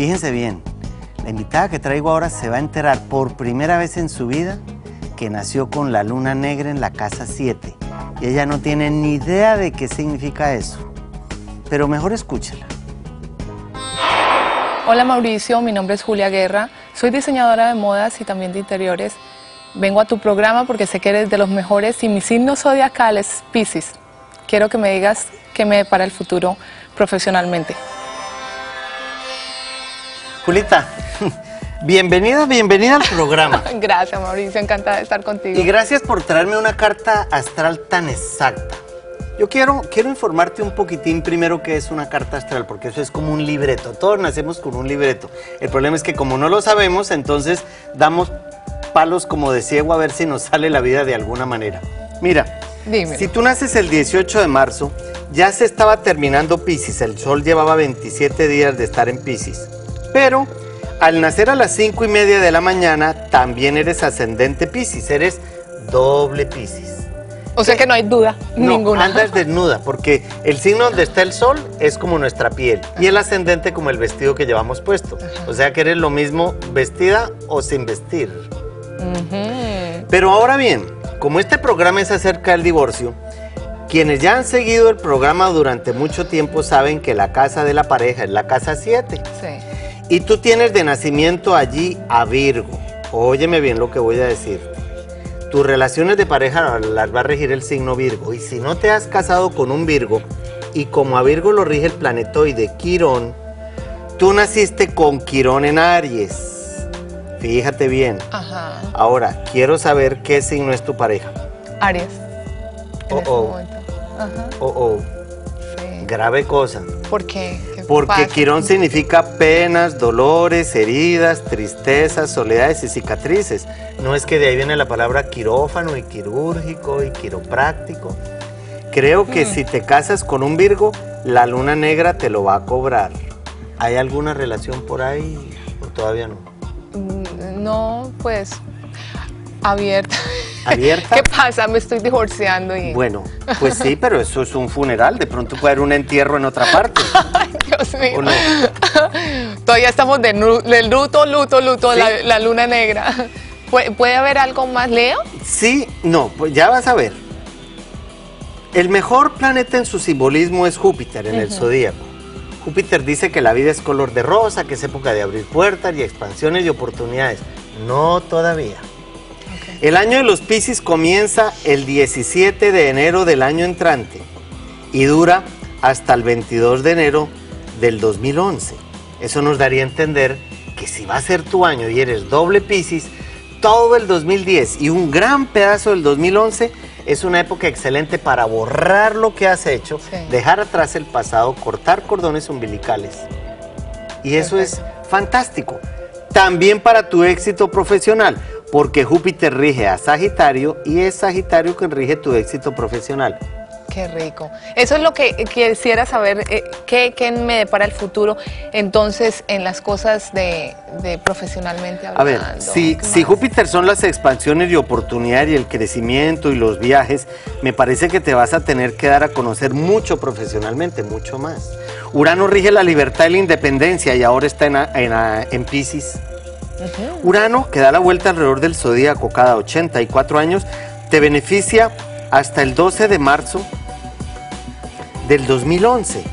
Fíjense bien, la invitada que traigo ahora se va a enterar por primera vez en su vida que nació con la luna negra en la casa 7 y ella no tiene ni idea de qué significa eso. Pero mejor escúchala. Hola Mauricio, mi nombre es Julia Guerra, soy diseñadora de modas y también de interiores. Vengo a tu programa porque sé que eres de los mejores y mi signo zodiacal es Pisces. Quiero que me digas qué me depara el futuro profesionalmente. Julita, bienvenida, bienvenida al programa. Gracias Mauricio, encantada de estar contigo. Y gracias por traerme una carta astral tan exacta. Yo quiero, quiero informarte un poquitín primero qué es una carta astral, porque eso es como un libreto. Todos nacemos con un libreto. El problema es que como no lo sabemos, entonces damos palos como de ciego a ver si nos sale la vida de alguna manera. Mira, Dime. si tú naces el 18 de marzo, ya se estaba terminando Pisces. El sol llevaba 27 días de estar en Pisces. Pero al nacer a las 5 y media de la mañana, también eres ascendente Pisces. Eres doble Pisces. O sea que no hay duda, No, ninguna. andas desnuda, porque el signo donde está el sol es como nuestra piel y el ascendente como el vestido que llevamos puesto. O sea que eres lo mismo vestida o sin vestir. Pero ahora bien, como este programa es acerca del divorcio, quienes ya han seguido el programa durante mucho tiempo saben que la casa de la pareja es la casa 7. Sí. Y tú tienes de nacimiento allí a Virgo. Óyeme bien lo que voy a decir. Tus relaciones de pareja las va a regir el signo Virgo. Y si no te has casado con un Virgo, y como a Virgo lo rige el planetoide Quirón, tú naciste con Quirón en Aries. Fíjate bien. Ajá. Ahora, quiero saber qué signo es tu pareja. Aries. En Oh, este oh. momento. Ajá. Oh, oh, Sí. grave cosa. ¿Por qué? ¿Qué Porque? Quirón significa penas, dolores, heridas, tristezas, soledades y cicatrices. No es que de ahí viene la palabra quirófano y quirúrgico y quiropráctico. Creo que si te casas con un Virgo, la luna negra te lo va a cobrar. ¿Hay alguna relación por ahí o todavía no? Mm, No, pues abierta. ¿Abierta? ¿Qué pasa? Me estoy divorciando y. Bueno, pues sí, pero eso es un funeral. De pronto puede haber un entierro en otra parte. Ay, Dios mío. ¿O no? Todavía estamos de del luto, luto, luto, Sí. la, la luna negra. ¿Puede, puede haber algo más, Leo? Sí, no, pues ya vas a ver. El mejor planeta en su simbolismo es Júpiter en el zodíaco. Júpiter dice que la vida es color de rosa, que es época de abrir puertas y expansiones y oportunidades. No todavía. El año de los Piscis comienza el 17 de enero del año entrante y dura hasta el 22 de enero del 2011. Eso nos daría a entender que si va a ser tu año y eres doble Piscis, todo el 2010 y un gran pedazo del 2011 es una época excelente para borrar lo que has hecho, Sí. dejar atrás el pasado, cortar cordones umbilicales. Y eso es fantástico. También para tu éxito profesional, porque Júpiter rige a Sagitario y es Sagitario quien rige tu éxito profesional. Qué rico. Eso es lo que quisiera saber, eh, ¿qué, qué me depara el futuro entonces en las cosas de, de profesionalmente A hablando? ver, si. Júpiter son las expansiones y oportunidades y el crecimiento y los viajes, me parece que te vas a tener que dar a conocer mucho profesionalmente, mucho más. Urano rige la libertad y la independencia y ahora está en, a- en, a- Urano, que da la vuelta alrededor del zodíaco cada 84 años, te beneficia hasta el 12 de marzo del 2011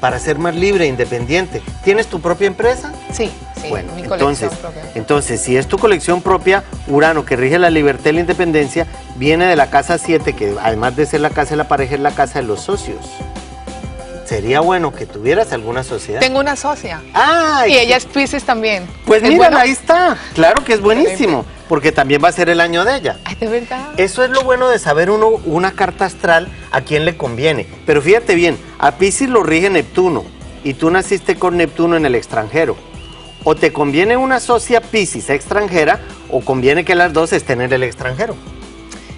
para ser más libre e independiente. ¿Tienes tu propia empresa? Sí, sí, bueno, mi colección entonces, propia. entonces, si es tu colección propia, Urano, que rige la libertad y la independencia, viene de la casa 7, que además de ser la casa de la pareja, es la casa de los socios. Sería bueno que tuvieras alguna sociedad. Tengo una socia ¡Ay! y ella es Pisces también. Pues ¿Es mira, bueno? ahí está. Claro que es buenísimo, porque también va a ser el año de ella. Ay, de verdad. Eso es lo bueno de saber uno una carta astral a quién le conviene. Pero fíjate bien, a Pisces lo rige Neptuno y tú naciste con Neptuno en el extranjero. O te conviene una socia Pisces extranjera o conviene que las dos estén en el extranjero.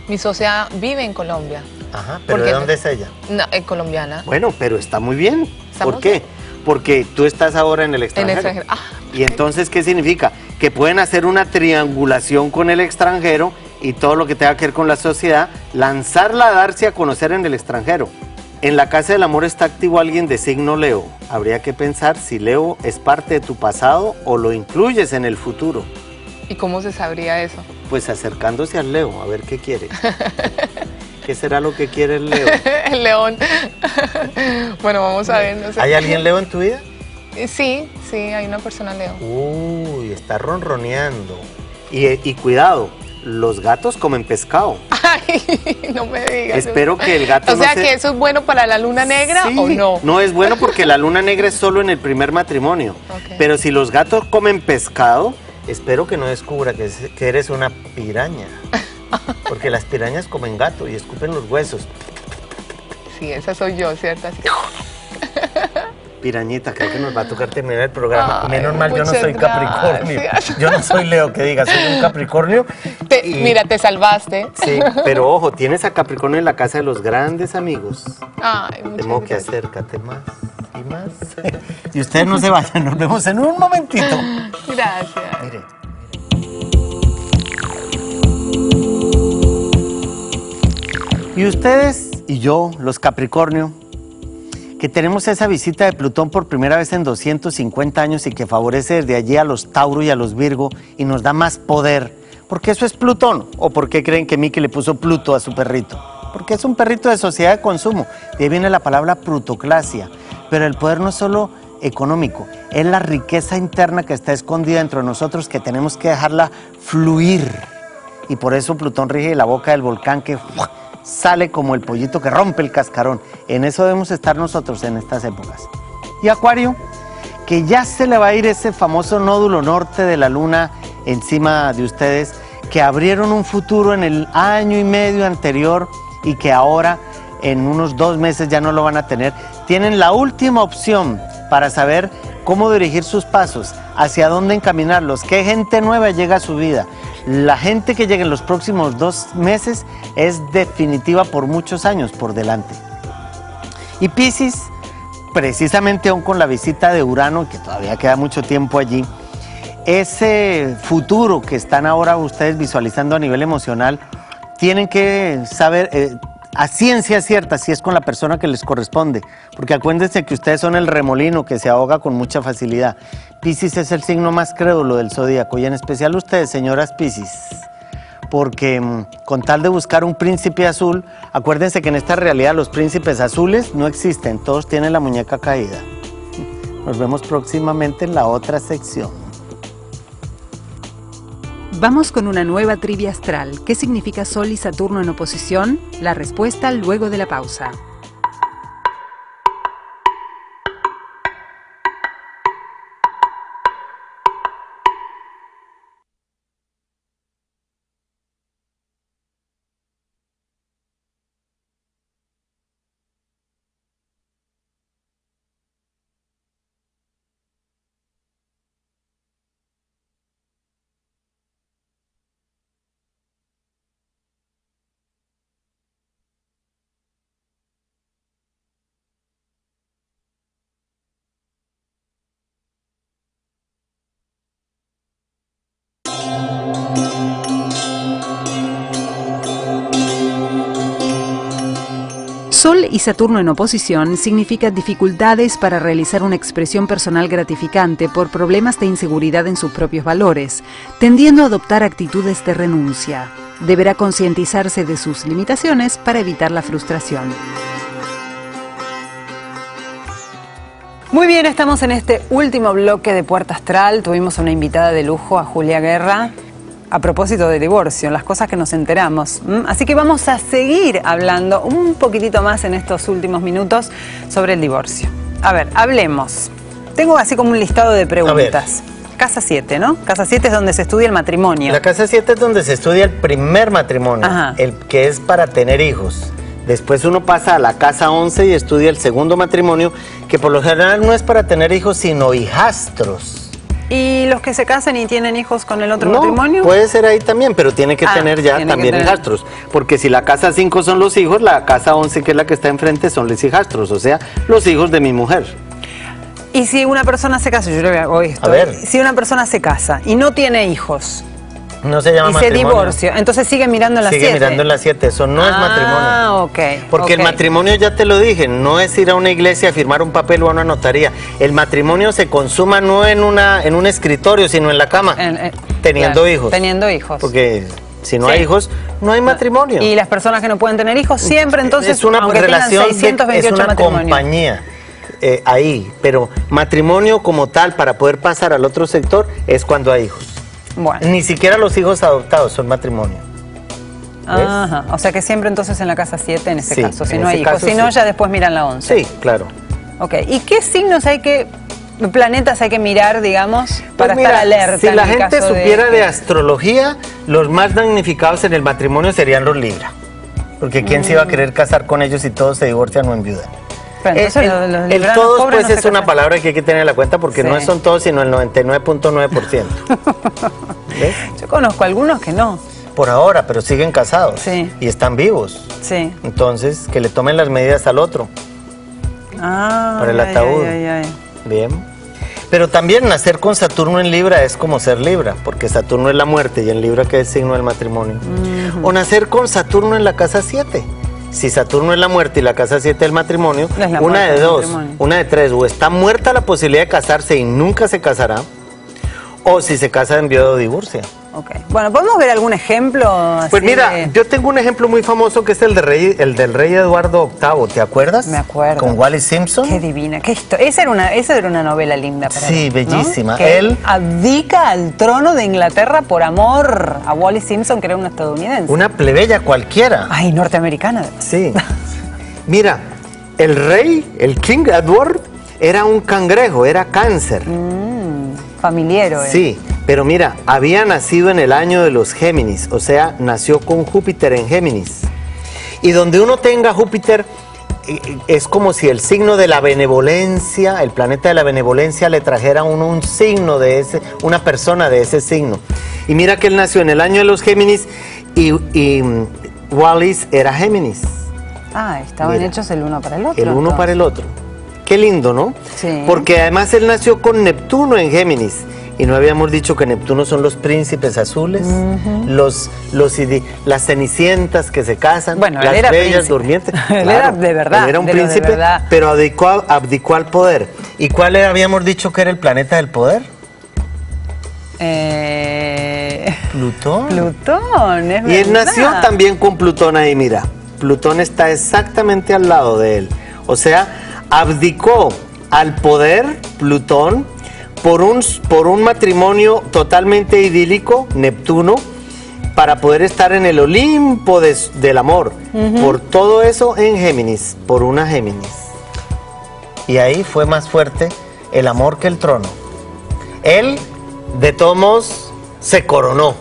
Mi socia vive en Colombia. Ajá, pero ¿Por ¿de dónde es ella? No, es colombiana. Bueno, pero está muy bien. ¿Por qué? Porque tú estás ahora en el En extranjero. extranjero. Ah, ¿Y entonces qué significa? Que pueden hacer una triangulación con el extranjero y todo lo que tenga que ver con la sociedad, lanzarla a darse a conocer en el extranjero. En la casa del amor está activo alguien de signo Leo. Habría que pensar si Leo es parte de tu pasado o lo incluyes en el futuro. ¿Y cómo se sabría eso? Pues acercándose al Leo, a ver qué quiere. ¿Qué será lo que quiere el Leo? el león. bueno, vamos a ver. ¿Hay alguien Leo en tu vida? Eh, sí, sí, hay una persona Leo. Uy, está ronroneando. Y, y cuidado, los gatos comen pescado. Ay, no me digas. Espero que el gato O sea, que eso es bueno para la luna negra o no. No es bueno porque la luna negra es solo en el primer matrimonio. Pero si los gatos comen pescado, espero que no descubra que, que eres una piraña. Porque las pirañas comen gato y escupen los huesos. Sí, esa soy yo, ¿cierto? Así. Pirañita, creo que nos va a tocar terminar el programa. Menos mal, yo no soy Capricornio. Yo no soy Leo, que diga, soy un Capricornio. Mira, te salvaste. Sí, pero ojo, tienes a Capricornio en la casa de los grandes amigos. Ay, Temo que acércate más y más. y ustedes no se vayan, nos vemos en un momentito. Gracias. Mire. Y ustedes y yo, los Capricornio, que tenemos esa visita de Plutón por primera vez en 250 años y que favorece desde allí a los Tauro y a los Virgo y nos da más poder. Porque eso es Plutón. ¿O por qué creen que Miki le puso Pluto a su perrito? Porque es un perrito de sociedad de consumo. De ahí viene la palabra plutocracia. Pero el poder no es solo económico, es la riqueza interna que está escondida dentro de nosotros que tenemos que dejarla fluir. Y por eso Plutón rige la boca del volcán que sale como el pollito que rompe el cascarón. En eso debemos estar nosotros en estas épocas. Y Acuario, que ya se le va a ir ese famoso nódulo norte de la luna encima de ustedes, que abrieron un futuro en el año y medio anterior y que ahora en unos dos meses ya no lo van a tener. Tienen la última opción para saber cómo dirigir sus pasos, hacia dónde encaminarlos, qué gente nueva llega a su vida. La gente que llegue en los próximos dos meses es definitiva por muchos años por delante. Y Pisces, precisamente aún con la visita de Urano, que todavía queda mucho tiempo allí, ese futuro que están ahora ustedes visualizando a nivel emocional, tienen que saber, eh, a ciencia cierta si es con la persona que les corresponde, porque acuérdense que ustedes son el remolino que se ahoga con mucha facilidad. Piscis es el signo más crédulo del zodíaco y en especial ustedes, señoras Piscis, porque mm, con tal de buscar un príncipe azul, acuérdense que en esta realidad los príncipes azules no existen, todos tienen la muñeca caída. Nos vemos próximamente en la otra sección. Vamos con una nueva trivia astral. ¿Qué significa Sol y Saturno en oposición? La respuesta luego de la pausa. Sol y Saturno en oposición significa dificultades para realizar una expresión personal gratificante por problemas de inseguridad en sus propios valores, tendiendo a adoptar actitudes de renuncia. Deberá concientizarse de sus limitaciones para evitar la frustración. Muy bien, estamos en este último bloque de Puerta Astral. Tuvimos una invitada de lujo, a Julia Guerra, a propósito de divorcio, las cosas que nos enteramos. Así que vamos a seguir hablando un poquitito más en estos últimos minutos sobre el divorcio. A ver, hablemos. Tengo así como un listado de preguntas. Casa 7, ¿no? Casa 7 es donde se estudia el matrimonio. La casa 7 es donde se estudia el primer matrimonio, el que es para tener hijos. Después uno pasa a la casa 11 y estudia el segundo matrimonio, que por lo general no es para tener hijos, sino hijastros. ¿Y los que se casan y tienen hijos con el otro matrimonio? Puede ser ahí también, pero tiene que ah, tener ya también hijastros. Porque si la casa 5 son los hijos, la casa 11, que es la que está enfrente, son los hijastros, o sea, los hijos de mi mujer. Y si una persona se casa, yo le voy a, esto, a ver. si una persona se casa y no tiene hijos, No se llama y matrimonio. se divorcia. Entonces sigue mirando en las Sigue siete. mirando en las siete, eso no es matrimonio. Ah, ok. Porque el matrimonio, ya te lo dije, no es ir a una iglesia a firmar un papel o a una notaría. El matrimonio se consuma no en una en un escritorio, sino en la cama, En- en- teniendo claro, hijos. Teniendo hijos. Porque si no Sí. hay hijos, no hay matrimonio. Y las personas que no pueden tener hijos siempre entonces es una aunque relación, de- 628 es una compañía eh, ahí, pero matrimonio como tal para poder pasar al otro sector es cuando hay hijos. Bueno. Ni siquiera los hijos adoptados son matrimonio. ¿ves? Ajá. O sea que siempre entonces en la casa 7 en ese Sí, caso, si no hay hijos. Si no, sí. ya después miran la 11. Sí, claro. Ok. ¿Y qué signos hay que, planetas hay que mirar, digamos, Pues para mira, estar alerta? Si la gente supiera de, astrología, los más damnificados en el matrimonio serían los Libra. Porque ¿quién se iba a querer casar con ellos si todos se divorcian o enviudan? Pero entonces el, los- el todos pobres pues no es una palabra que hay que tener en la cuenta porque Sí. no son todos sino el 99.9%. ¿Ves? Yo conozco algunos que no. Por ahora, pero siguen casados Sí. y están vivos. Sí. Entonces, que le tomen las medidas al otro. Ah, Para el ay, ataúd. ay, ay, ay. Bien. Pero también nacer con Saturno en Libra es como ser Libra, porque Saturno es la muerte y en Libra que es signo del matrimonio. O nacer con Saturno en la casa 7. Si Saturno es la muerte y la casa 7 el matrimonio, Es una de dos, matrimonio. una de tres, o está muerta la posibilidad de casarse y nunca se casará, o si se casa en viuda o divorcia. Ok. Bueno, ¿podemos ver algún ejemplo? Pues mira, de- yo tengo un ejemplo muy famoso que es el, de rey, el del rey Eduardo VIII, ¿te acuerdas? Me acuerdo. Con Wally Simpson. Qué divina, qué histo- Esa era una, esa era una novela linda para Sí, bellísima. Que Él- abdica al trono de Inglaterra por amor a Wally Simpson, que era un estadounidense. Una plebeya cualquiera. Ay, norteamericana. además. Sí. Mira, el rey, el King Edward, era un cangrejo, era cáncer. Familiero. él. Sí, pero mira, había nacido en el año de los Géminis, o sea, nació con Júpiter en Géminis. Y donde uno tenga Júpiter, eh, eh, es como si el signo de la benevolencia, el planeta de la benevolencia, le trajera a uno un signo de ese, una persona de ese signo. Y mira que él nació en el año de los Géminis y, y mm, Wallis era Géminis. Ah, estaban Mira, hechos el uno para el otro. El uno entonces. para el otro. Qué lindo, ¿no? Sí. Porque además él nació con Neptuno en Géminis. Y no habíamos dicho que Neptuno son los príncipes azules, los, los las cenicientas que se casan, Bueno, las era bellas príncipe. durmientes. Él era de verdad, Él era un príncipe, verdad. pero abdicó, abdicó al poder. ¿Y cuál era, habíamos dicho que era el planeta del poder? Eh, Plutón. Plutón, es Y él nació también con Plutón ahí, mira. Plutón está exactamente al lado de él. O sea, abdicó al poder Plutón por un, por un matrimonio totalmente idílico, Neptuno, para poder estar en el Olimpo de- del amor. Por todo eso en Géminis, por una Géminis. Y ahí fue más fuerte el amor que el trono. Él, de todos modos, se coronó.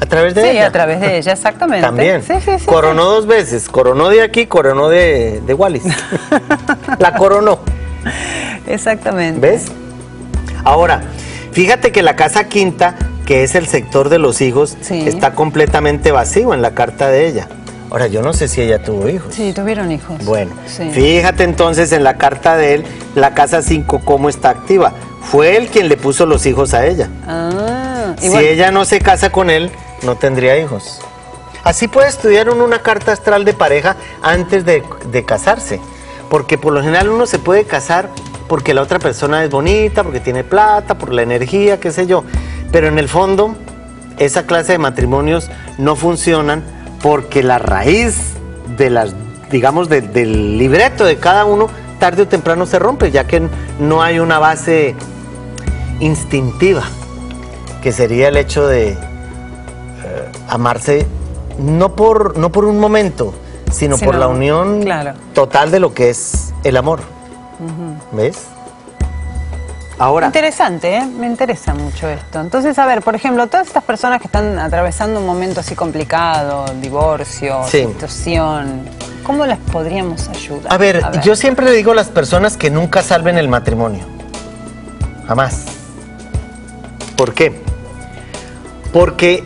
A través de Sí, ella. a través de ella, exactamente. También. Sí, sí, sí. coronó dos veces. Coronó de aquí, coronó de, de Wallis. La coronó. Exactamente. ¿Ves? Ahora, fíjate que la casa quinta, que es el sector de los hijos, Sí. está completamente vacío en la carta de ella. Ahora, yo no sé si ella tuvo hijos. Sí, tuvieron hijos. Bueno, Sí. fíjate entonces en la carta de él, la casa 5, cómo está activa. Fue él quien le puso los hijos a ella. Ah, Si bueno, ella no se casa con él, no tendría hijos. Así puede estudiar uno una carta astral de pareja antes de, de casarse. Porque por lo general uno se puede casar porque la otra persona es bonita, porque tiene plata, por la energía, qué sé yo. Pero en el fondo, esa clase de matrimonios no funcionan porque la raíz de las, digamos, de- del libreto de cada uno, tarde o temprano se rompe, ya que no hay una base instintiva que sería el hecho de eh, amarse no por, no por un momento, sino, por la unión claro. total de lo que es el amor. ¿Ves? Ahora, Interesante, ¿eh? me interesa mucho esto. Entonces, a ver, por ejemplo, todas estas personas que están atravesando un momento así complicado, divorcio, Sí. situación, ¿cómo las podríamos ayudar? a ver, yo siempre le digo a las personas que nunca salven el matrimonio. Jamás. ¿Por qué? Porque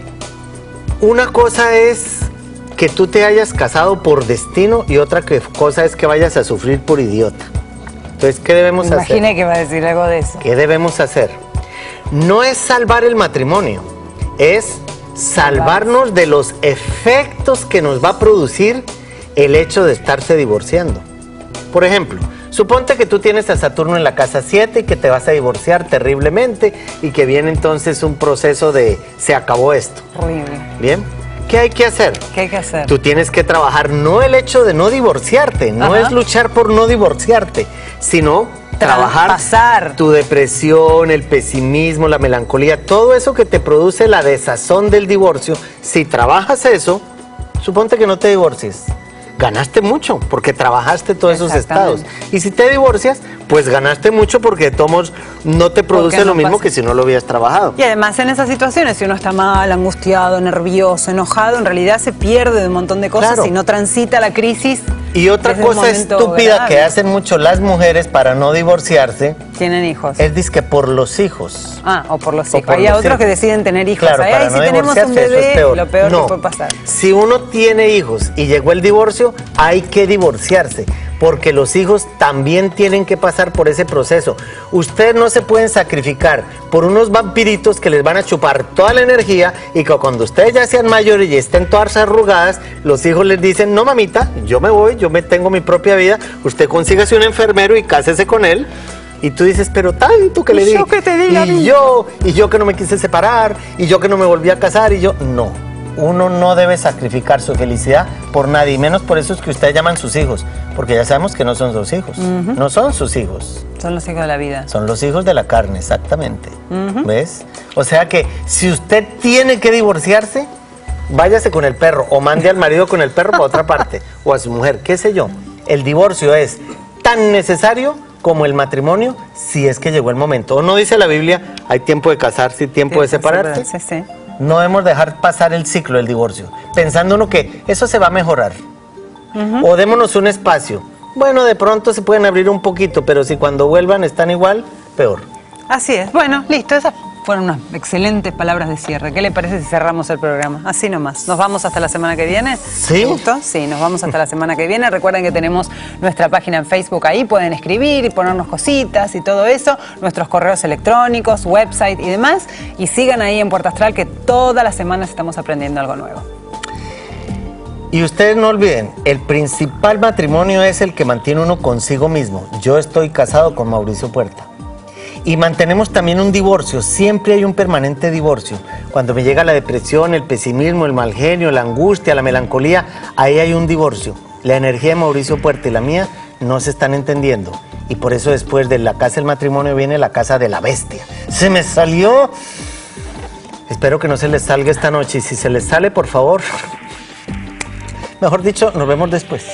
una cosa es que tú te hayas casado por destino y otra cosa es que vayas a sufrir por idiota. Entonces, ¿qué debemos Me hacer? imaginé que iba a decir algo de eso. ¿Qué debemos hacer? No es salvar el matrimonio, es salvarnos de los efectos que nos va a producir el hecho de estarse divorciando. Por ejemplo, suponte que tú tienes a Saturno en la casa 7 y que te vas a divorciar terriblemente y que viene entonces un proceso de se acabó esto. Horrible. ¿Bien? ¿Qué hay que hacer? ¿Qué hay que hacer? Tú tienes que trabajar no el hecho de no divorciarte, no Ajá. es luchar por no divorciarte, sino trabajar Traspasar. tu depresión, el pesimismo, la melancolía, todo eso que te produce la desazón del divorcio. Si trabajas eso, suponte que no te divorcies. Ganaste mucho porque trabajaste todos esos estados. Y si te divorcias, pues ganaste mucho porque de todos modos no te produce no lo mismo pasa. que si no lo hubieras trabajado. Y además en esas situaciones, si uno está mal, angustiado, nervioso, enojado, en realidad se pierde de un montón de cosas Claro. y no transita la crisis. Y otra cosa estúpida grave. que hacen mucho las mujeres para no divorciarse Tienen hijos. es disque por los hijos. Ah, o por los O hijos. por Hay los otros hijos. que deciden tener hijos. Claro, Ay, para si no tenemos un es peor. lo peor No. que puede pasar. Si uno tiene hijos y llegó el divorcio, hay que divorciarse, porque los hijos también tienen que pasar por ese proceso. Ustedes no se pueden sacrificar por unos vampiritos que les van a chupar toda la energía y que cuando ustedes ya sean mayores y estén todas arrugadas, los hijos les dicen, no mamita, yo me voy, yo me tengo mi propia vida, usted consígase un enfermero y cásese con él. Y tú dices, pero tanto que ¿Y le di. yo qué te Y yo, y yo que no me quise separar, y yo que no me volví a casar, y yo, no. Uno no debe sacrificar su felicidad por nadie, menos por eso es que ustedes llaman sus hijos, porque ya sabemos que no son sus hijos, no son sus hijos, Son los hijos de la vida. son los hijos de la carne, exactamente. ¿Ves? O sea que si usted tiene que divorciarse, váyase con el perro, o mande al marido con el perro para otra parte, o a su mujer, qué sé yo. El divorcio es tan necesario como el matrimonio si es que llegó el momento. ¿O no dice la Biblia, hay tiempo de casarse y tiempo de separarse? Sí, sí. No debemos dejar pasar el ciclo del divorcio, pensando uno que eso se va a mejorar. O démonos un espacio. Bueno, de pronto se pueden abrir un poquito, pero si cuando vuelvan están igual, peor. Así es. Bueno, listo. Esas fueron unas excelentes palabras de cierre. ¿Qué le parece si cerramos el programa? Así nomás. ¿Nos vamos hasta la semana que viene? Sí. ¿Te gustó? Sí, nos vamos hasta la semana que viene. Recuerden que tenemos nuestra página en Facebook ahí. Pueden escribir y ponernos cositas y todo eso. Nuestros correos electrónicos, website y demás. Y sigan ahí en Puerta Astral que todas las semanas estamos aprendiendo algo nuevo. Y ustedes no olviden, el principal matrimonio es el que mantiene uno consigo mismo. Yo estoy casado con Mauricio Puerta. Y mantenemos también un divorcio, siempre hay un permanente divorcio. Cuando me llega la depresión, el pesimismo, el mal genio, la angustia, la melancolía, ahí hay un divorcio. La energía de Mauricio Puerta y la mía no se están entendiendo. Y por eso después de la casa del matrimonio viene la casa de la bestia. Se me salió. Espero que no se les salga esta noche y si se les sale, por favor. Mejor dicho, nos vemos después.